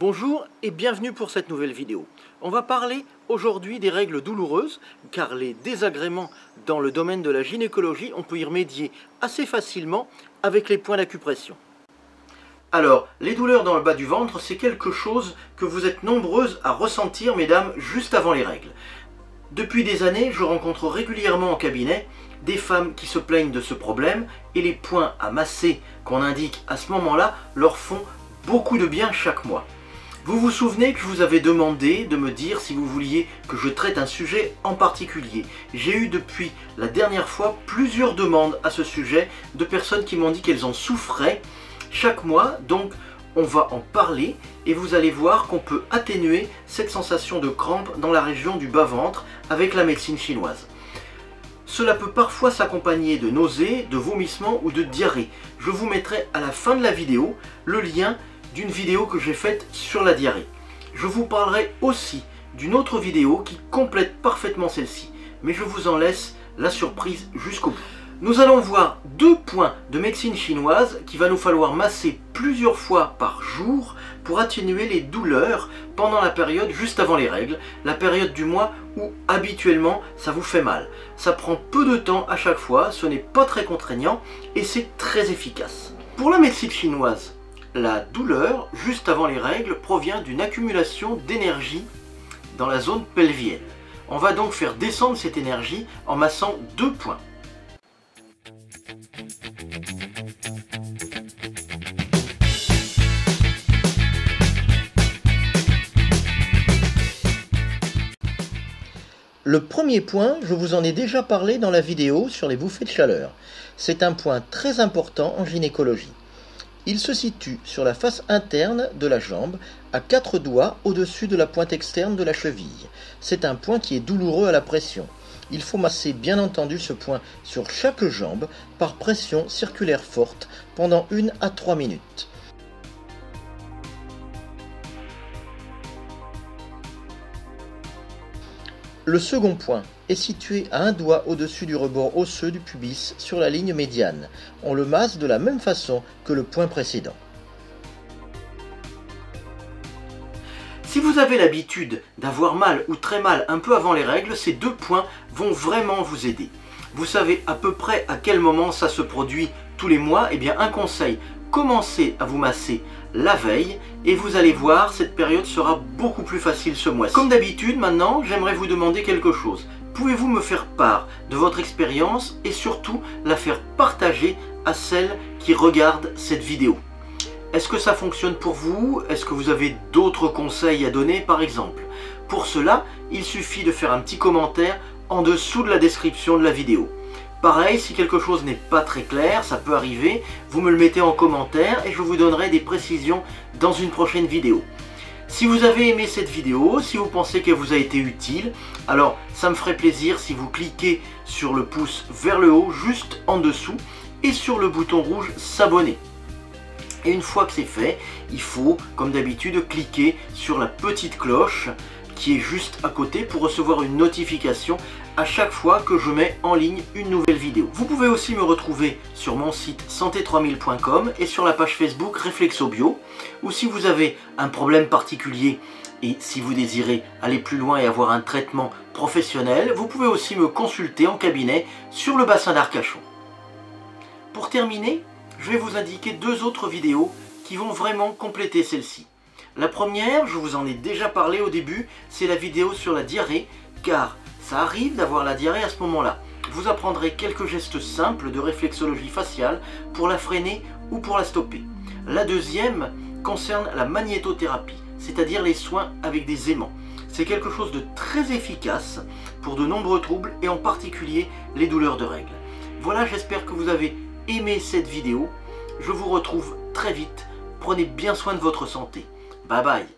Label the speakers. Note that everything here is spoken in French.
Speaker 1: Bonjour et bienvenue pour cette nouvelle vidéo. On va parler aujourd'hui des règles douloureuses, car les désagréments dans le domaine de la gynécologie, on peut y remédier assez facilement avec les points d'acupression. Alors, les douleurs dans le bas du ventre, c'est quelque chose que vous êtes nombreuses à ressentir, mesdames, juste avant les règles. Depuis des années, je rencontre régulièrement en cabinet des femmes qui se plaignent de ce problème et les points à masser qu'on indique à ce moment-là leur font beaucoup de bien chaque mois. Vous vous souvenez que je vous avais demandé de me dire si vous vouliez que je traite un sujet en particulier. J'ai eu depuis la dernière fois plusieurs demandes à ce sujet de personnes qui m'ont dit qu'elles en souffraient chaque mois. Donc on va en parler et vous allez voir qu'on peut atténuer cette sensation de crampe dans la région du bas-ventre avec la médecine chinoise. Cela peut parfois s'accompagner de nausées, de vomissements ou de diarrhée. Je vous mettrai à la fin de la vidéo le lien d'une vidéo que j'ai faite sur la diarrhée. Je vous parlerai aussi d'une autre vidéo qui complète parfaitement celle-ci, mais je vous en laisse la surprise jusqu'au bout. Nous allons voir deux points de médecine chinoise qu'il va nous falloir masser plusieurs fois par jour pour atténuer les douleurs pendant la période juste avant les règles, la période du mois où habituellement ça vous fait mal. Ça prend peu de temps à chaque fois, ce n'est pas très contraignant et c'est très efficace. Pour la médecine chinoise, la douleur, juste avant les règles, provient d'une accumulation d'énergie dans la zone pelvienne. On va donc faire descendre cette énergie en massant deux points. Le premier point, je vous en ai déjà parlé dans la vidéo sur les bouffées de chaleur. C'est un point très important en gynécologie. Il se situe sur la face interne de la jambe, à quatre doigts au-dessus de la pointe externe de la cheville. C'est un point qui est douloureux à la pression. Il faut masser bien entendu ce point sur chaque jambe par pression circulaire forte pendant une à trois minutes. Le second point est situé à un doigt au-dessus du rebord osseux du pubis sur la ligne médiane. On le masse de la même façon que le point précédent. Si vous avez l'habitude d'avoir mal ou très mal un peu avant les règles, ces deux points vont vraiment vous aider. Vous savez à peu près à quel moment ça se produit tous les mois Eh bien un conseil, commencez à vous masser la veille et vous allez voir, cette période sera beaucoup plus facile ce mois-ci. Comme d'habitude, maintenant, j'aimerais vous demander quelque chose. Pouvez-vous me faire part de votre expérience et surtout la faire partager à celles qui regardent cette vidéo? Est-ce que ça fonctionne pour vous? Est-ce que vous avez d'autres conseils à donner par exemple? Pour cela, il suffit de faire un petit commentaire en dessous de la description de la vidéo. Pareil, si quelque chose n'est pas très clair, ça peut arriver, vous me le mettez en commentaire et je vous donnerai des précisions dans une prochaine vidéo. Si vous avez aimé cette vidéo, si vous pensez qu'elle vous a été utile, alors ça me ferait plaisir si vous cliquez sur le pouce vers le haut, juste en dessous, et sur le bouton rouge s'abonner. Et une fois que c'est fait, il faut, comme d'habitude, cliquer sur la petite cloche qui est juste à côté pour recevoir une notification à chaque fois que je mets en ligne une nouvelle vidéo. Vous pouvez aussi me retrouver sur mon site santé3000.com et sur la page Facebook Réflexobio ou si vous avez un problème particulier et si vous désirez aller plus loin et avoir un traitement professionnel, vous pouvez aussi me consulter en cabinet sur le bassin d'Arcachon. Pour terminer, je vais vous indiquer deux autres vidéos qui vont vraiment compléter celle-ci. La première, je vous en ai déjà parlé au début, c'est la vidéo sur la diarrhée, car ça arrive d'avoir la diarrhée à ce moment-là. Vous apprendrez quelques gestes simples de réflexologie faciale pour la freiner ou pour la stopper. La deuxième concerne la magnétothérapie, c'est-à-dire les soins avec des aimants. C'est quelque chose de très efficace pour de nombreux troubles et en particulier les douleurs de règles. Voilà, j'espère que vous avez aimé cette vidéo. Je vous retrouve très vite. Prenez bien soin de votre santé. Bye bye.